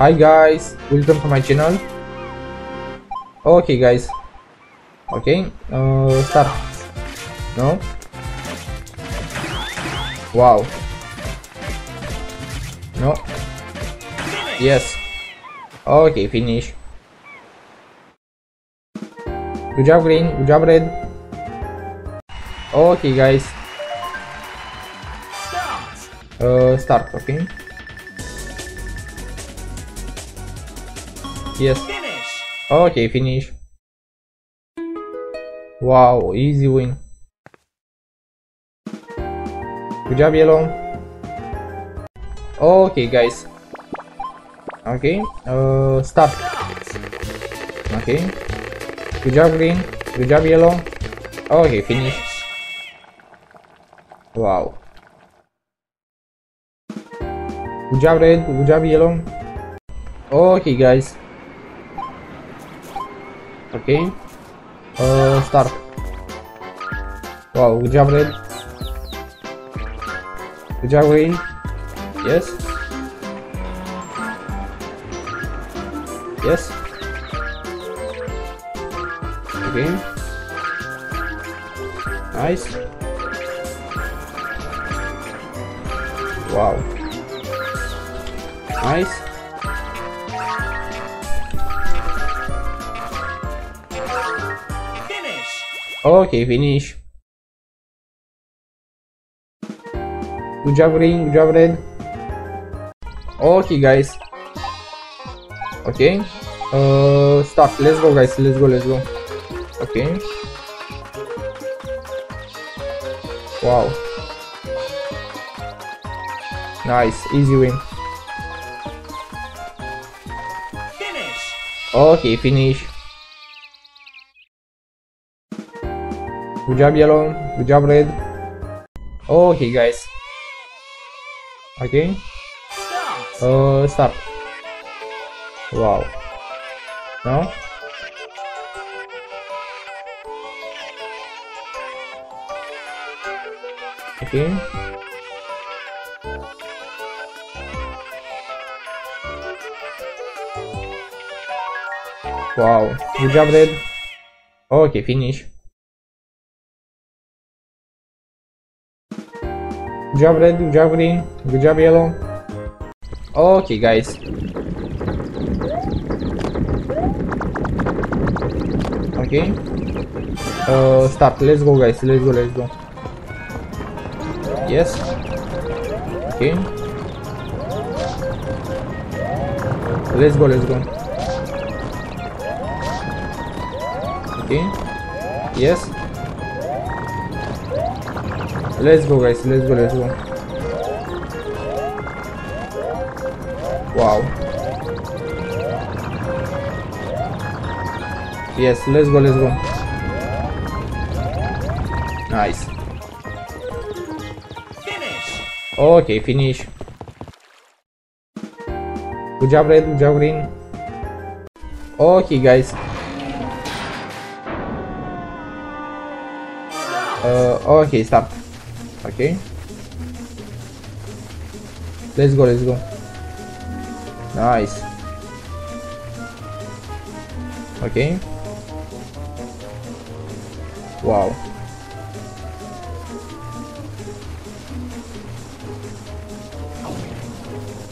Hi guys, welcome to my channel. Okay guys. Okay, uh, start. No. Wow. No. Yes. Okay, finish. Good job, green. Good job, red. Okay, guys. Uh, start. Okay. Yes. Finish. Okay, finish. Wow, easy win. Good job, yellow. Okay, guys. Okay, uh, start. Okay. Good job, green. Good job, yellow. Okay, finish. Wow. Good job, red. Good job, yellow. Okay, guys. Okay. Uh, start. Wow, good job, red. Good job, green. Yes. Yes. Okay. Nice. Wow. Nice. Okay, finish. Good job, green. Good job, red. Okay, guys. Okay. Uh, start. Let's go, guys. Let's go. Let's go. Okay. Wow. Nice. Easy win. Okay, finish. Good job, yellow. Good job, red. Okay, guys. Okay. Uh, start. Wow. No? Okay. Wow. Good job, red. Okay, finish. Good job, red. Good job, green. Good job, yellow. Okay, guys. Okay. Uh, start. Let's go, guys. Let's go. Let's go. Yes. Okay. Let's go. Let's go. Okay. Yes. Let's go, guys. Let's go. Let's go. Wow. Yes, let's go, let's go. Nice. Okay, finish. Good job, red. Good job, green. Okay, guys. Uh, okay, stop. Okay. Let's go, let's go. Nice. Okay. Wow.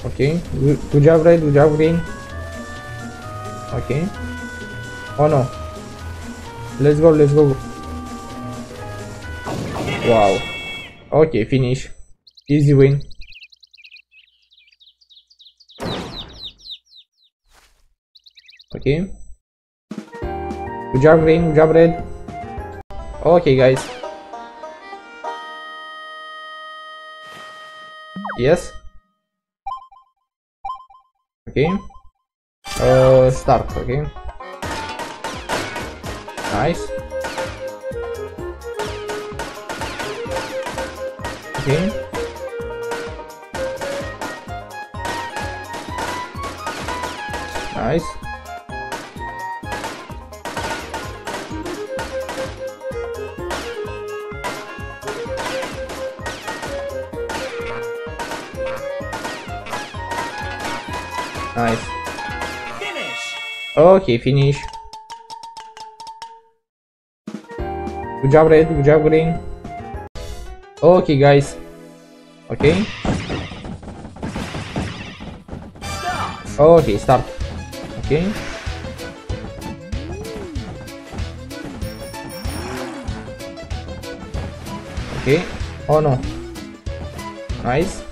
Okay. Good, good job, red. Good job, green. Oh no. Let's go, let's go. Wow. Okay, finish. Easy win. Okay. Good job, green. Good job, red. Okay, guys. Yes. Okay. Uh, start. Okay. Nice. Okay. Nice. Nice. Okay, finish. Good job, red. Good job, green. Okay, guys. Okay. Okay, start. Okay. Okay. Oh no. Nice.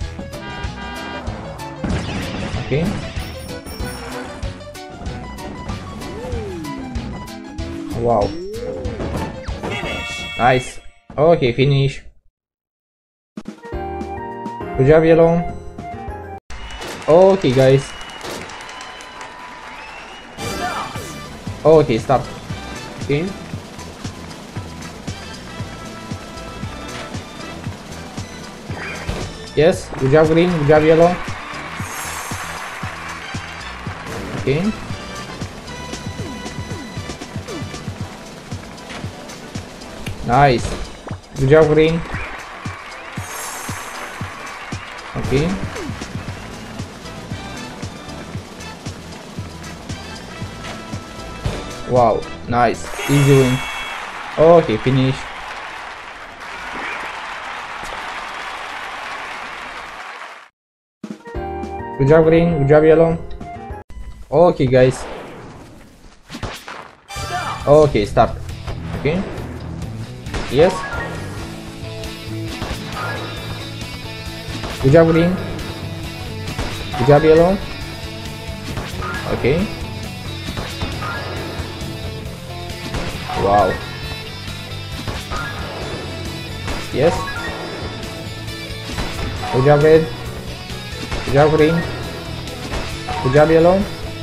Okay. Wow. Nice. Okay, finish. Good job, yellow. Okay, guys. Okay, stop. Okay. Yes, good job, green. Good job, yellow. Okay. Nice. Good job, green. Okay. Wow, nice. Easy win. Oh, okay, finish. Good job, green. Good job, yellow. Okay, guys. Okay, start. Okay. Yes. Good job, green. Okay. Wow. Yes. Good red. Good job, green.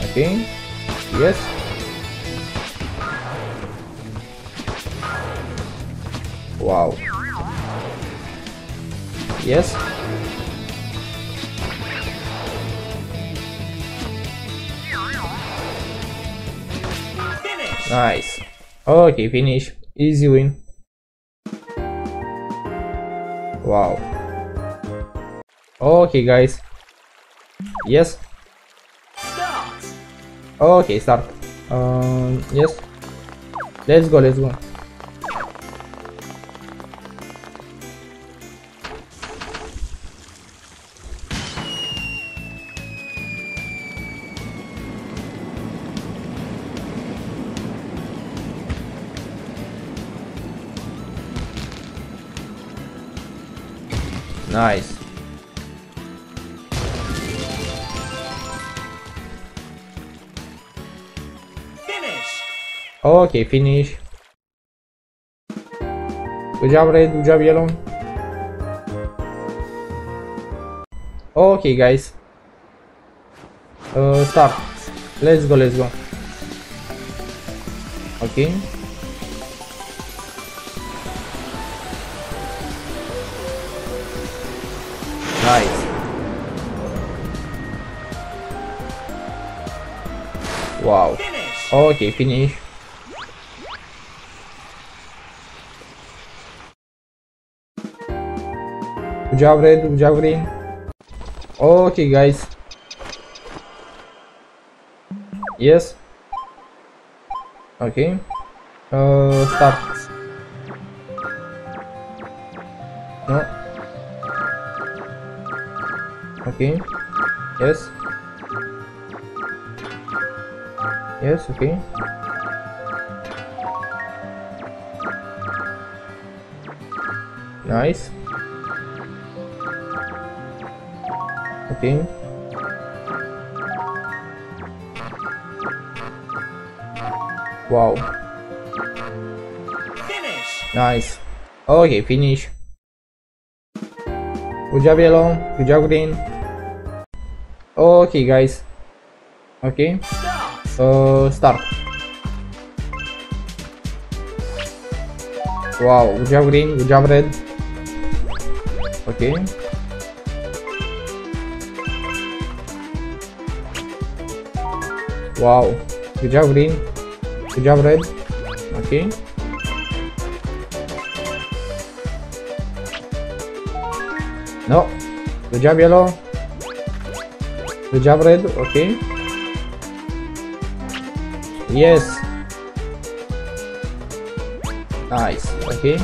Okay. Yes. Wow. Yes. Nice. Okay, finish. Easy win. Wow. Okay, guys. Yes. Okay, start. Um, yes. Let's go, let's go. Nice. Okay, finish. Good job, red. Good job, yellow. Okay, guys. Uh, start. Let's go. Let's go. Okay. Nice. Wow. Okay, finish. Good job, red. Good job, green. Okay, guys. Yes. Okay. Uh, start. Okay. Yes. Yes, okay. Nice. Okay. Wow. finish Nice. Okay, finish. Good job, yellow. Good job, green. Okay, guys. Okay. Uh, start. Wow, good job, green. Good job, red. Okay. Wow. Good job, green. Good job, red. Okay. No. Good job, yellow. Good job, red. Okay. Yes. Nice. Okay.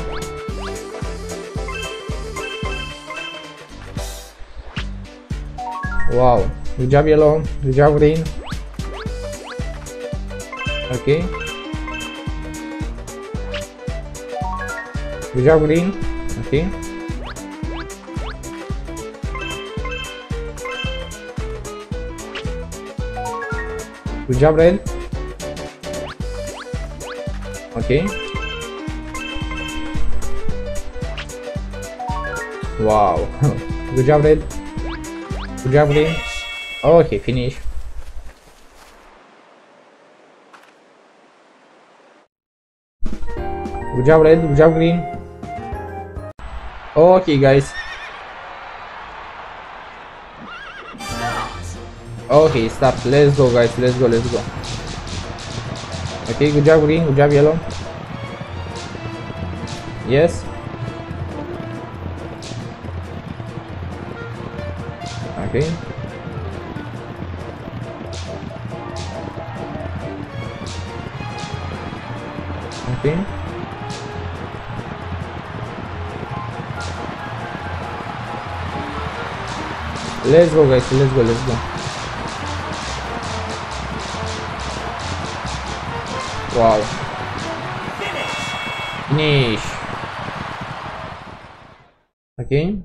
Wow. Good job, yellow. Good job, green. Okay. Good job, green. Okay. Good job, red. Okay. Wow. Good job. Good job. Okay, finish. Good job, red. Good job, green. Okay, guys. Okay, stop. Let's go, guys. Let's go. Let's go. Okay, good job, green. Good job, yellow. Yes. Okay. Okay. Let's go guys, let's go, let's go. Wow. Finish. Okay.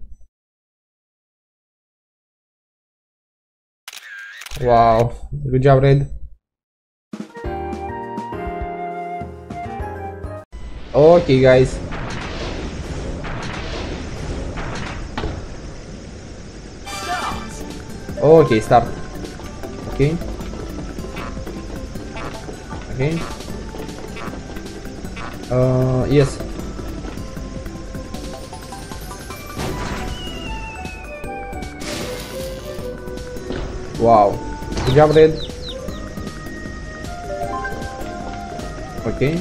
Wow. Good job, Red. Okay, guys. Okay, start. Okay. Okay. Uh, yes. Wow. Good job, Red. Okay.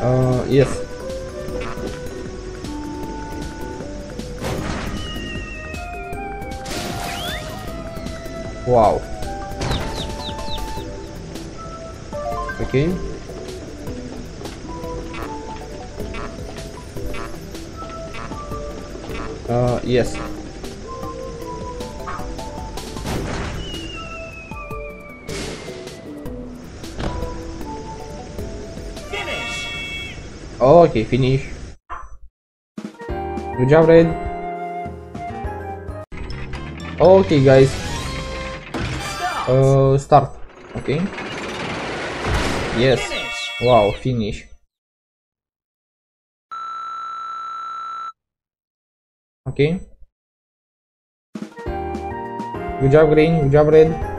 Uh, yes. Wow. Okay. Uh, yes. Okay, finish. Good job, Red. Okay, guys. Uh, start. Okay. Yes. Wow, finish. Okay. Good job, Green. Good job, Red.